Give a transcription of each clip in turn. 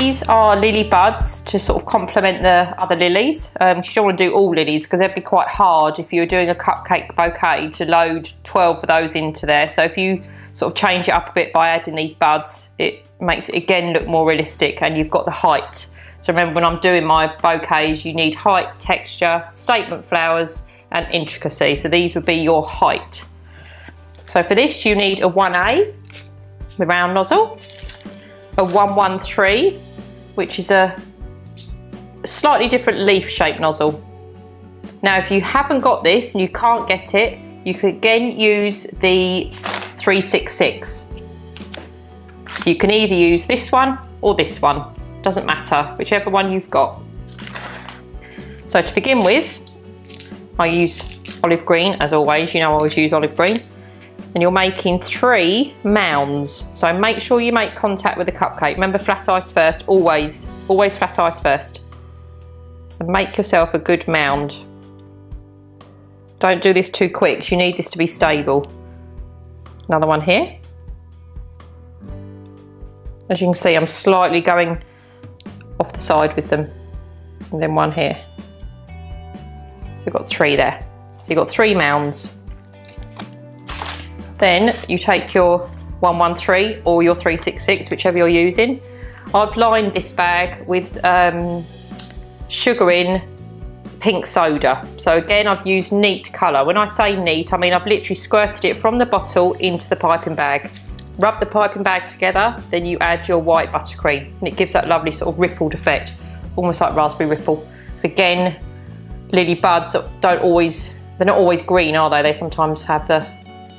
These are lily buds to sort of complement the other lilies. Um, you don't want to do all lilies because they'd be quite hard if you were doing a cupcake bouquet to load 12 of those into there. So if you sort of change it up a bit by adding these buds, it makes it again look more realistic and you've got the height. So remember when I'm doing my bouquets, you need height, texture, statement flowers and intricacy. So these would be your height. So for this you need a 1A, the round nozzle, a 113, which is a slightly different leaf shaped nozzle. Now if you haven't got this and you can't get it, you could again use the 366. So you can either use this one or this one, doesn't matter, whichever one you've got. So to begin with, I use olive green as always, you know I always use olive green and you're making three mounds. So make sure you make contact with the cupcake. Remember flat ice first, always, always flat ice first. And make yourself a good mound. Don't do this too quick, you need this to be stable. Another one here. As you can see, I'm slightly going off the side with them. And then one here. So we've got three there. So you've got three mounds. Then you take your 113 or your 366, whichever you're using. I've lined this bag with um, sugar in pink soda. So again, I've used neat colour. When I say neat, I mean I've literally squirted it from the bottle into the piping bag. Rub the piping bag together, then you add your white buttercream and it gives that lovely sort of rippled effect, almost like raspberry ripple. So again, lily buds don't always, they're not always green, are they? They sometimes have the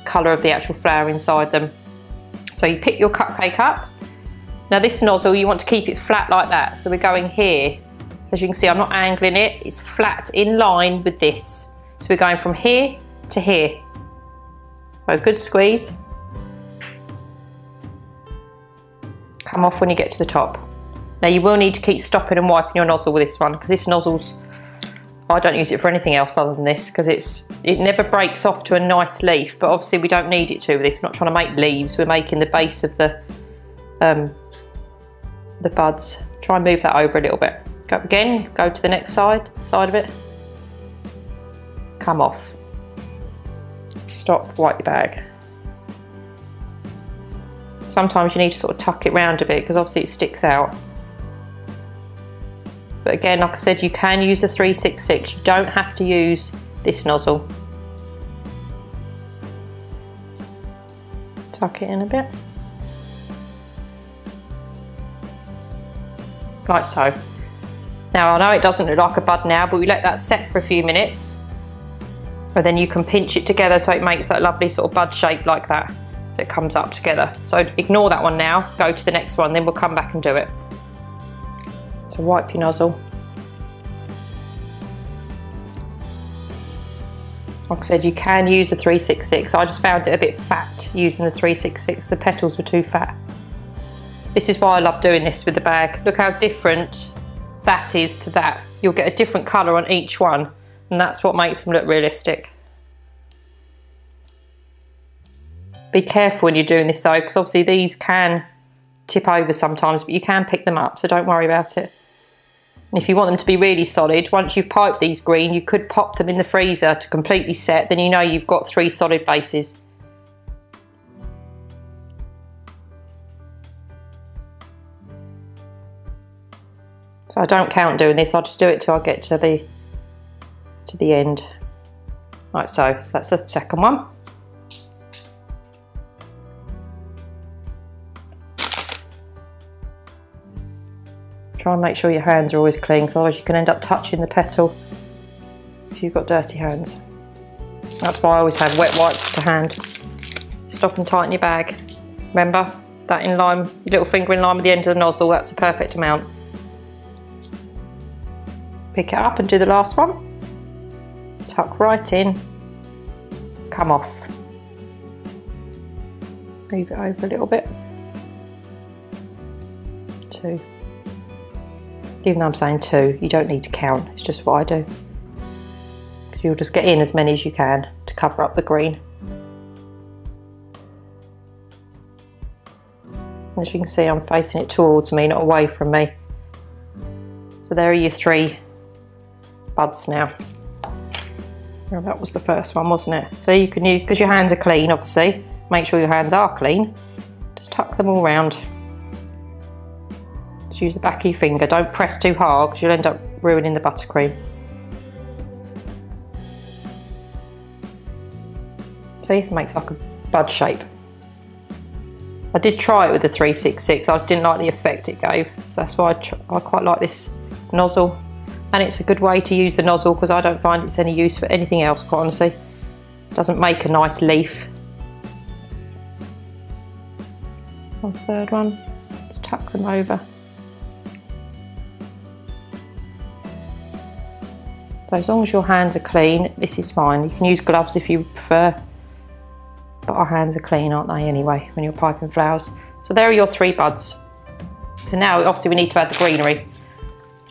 colour of the actual flower inside them. So you pick your cupcake up. Now this nozzle, you want to keep it flat like that. So we're going here. As you can see, I'm not angling it. It's flat in line with this. So we're going from here to here. So good squeeze. Come off when you get to the top. Now you will need to keep stopping and wiping your nozzle with this one because this nozzle's I don't use it for anything else other than this because it's it never breaks off to a nice leaf, but obviously we don't need it to with this. We're not trying to make leaves, we're making the base of the um, the buds. Try and move that over a little bit. Go again, go to the next side, side of it. Come off. Stop, wipe your bag. Sometimes you need to sort of tuck it round a bit because obviously it sticks out. But again, like I said, you can use a 366. You don't have to use this nozzle. Tuck it in a bit. Like so. Now I know it doesn't look like a bud now, but we let that set for a few minutes. And then you can pinch it together so it makes that lovely sort of bud shape like that. So it comes up together. So ignore that one now, go to the next one, then we'll come back and do it. Wipe your nozzle. Like I said, you can use a 366. I just found it a bit fat using the 366. The petals were too fat. This is why I love doing this with the bag. Look how different that is to that. You'll get a different colour on each one and that's what makes them look realistic. Be careful when you're doing this though because obviously these can tip over sometimes but you can pick them up so don't worry about it. If you want them to be really solid, once you've piped these green, you could pop them in the freezer to completely set, then you know you've got three solid bases. So I don't count doing this, I'll just do it till I get to the to the end. Right, so, so that's the second one. Try and make sure your hands are always clean, because otherwise you can end up touching the petal if you've got dirty hands. That's why I always have wet wipes to hand. Stop and tighten your bag. Remember, that in line, your little finger in line with the end of the nozzle, that's the perfect amount. Pick it up and do the last one. Tuck right in, come off. Move it over a little bit. Two even though I'm saying two, you don't need to count, it's just what I do. You'll just get in as many as you can to cover up the green. As you can see I'm facing it towards me, not away from me. So there are your three buds now. Well, that was the first one, wasn't it? So you can use, because your hands are clean, obviously, make sure your hands are clean. Just tuck them all round. Use the back of your finger. Don't press too hard because you'll end up ruining the buttercream. See, it makes like a bud shape. I did try it with the 366, I just didn't like the effect it gave. So that's why I, I quite like this nozzle. And it's a good way to use the nozzle because I don't find it's any use for anything else, quite honestly. It doesn't make a nice leaf. One third one, just tuck them over. So as long as your hands are clean, this is fine. You can use gloves if you prefer, but our hands are clean, aren't they, anyway, when you're piping flowers. So there are your three buds. So now, obviously, we need to add the greenery.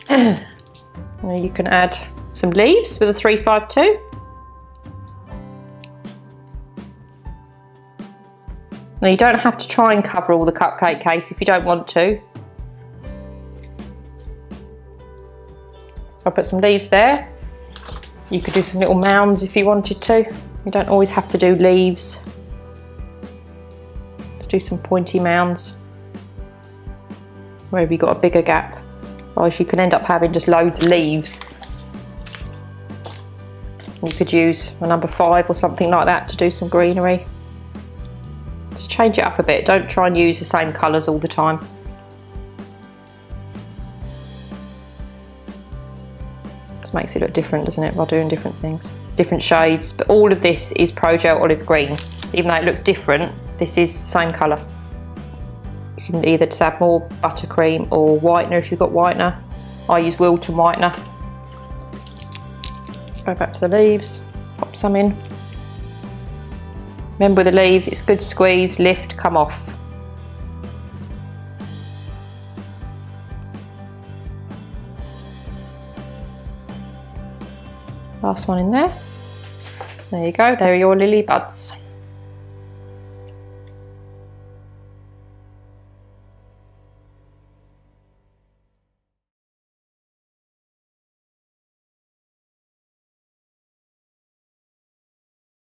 you can add some leaves with a 352. Now you don't have to try and cover all the cupcake case if you don't want to. So I'll put some leaves there. You could do some little mounds if you wanted to. You don't always have to do leaves. Let's do some pointy mounds. Wherever you've got a bigger gap. Otherwise you can end up having just loads of leaves. You could use a number five or something like that to do some greenery. Just change it up a bit. Don't try and use the same colours all the time. Makes it look different, doesn't it, by doing different things. Different shades, but all of this is Pro Gel Olive Green. Even though it looks different, this is the same colour. You can either just add more buttercream or whitener if you've got whitener. I use Wilton whitener. Go back to the leaves, pop some in. Remember the leaves, it's good squeeze, lift, come off. Last one in there. There you go, there are your lily buds.